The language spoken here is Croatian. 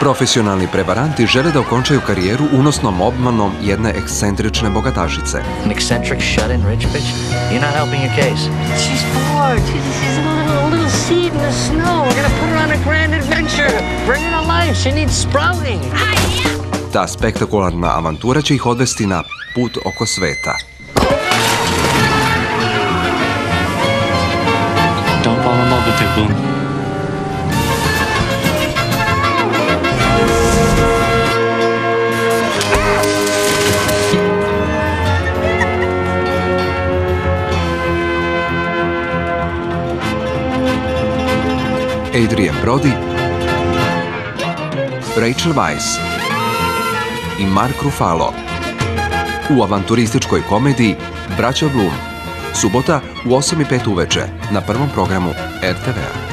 Profesionalni prevaranti žele da okončaju karijeru unosnom obmanom jedne ekscentrične bogatašice. An eccentric, shut-in rich bitch? You're not helping your case. She's bored. She's, she's a little, a little seed in the snow. We're gonna put her on a grand adventure. Bring her to life. She needs sprouting. Ta spektakularna avantura će ih odvesti na put oko sveta. Adrian Brody, Rachel Weisz i Mark Ruffalo u avanturističkoj komediji Braća Bloom. Subota u 8.05 uveče na prvom programu RTV-a.